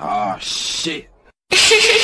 Oh shit.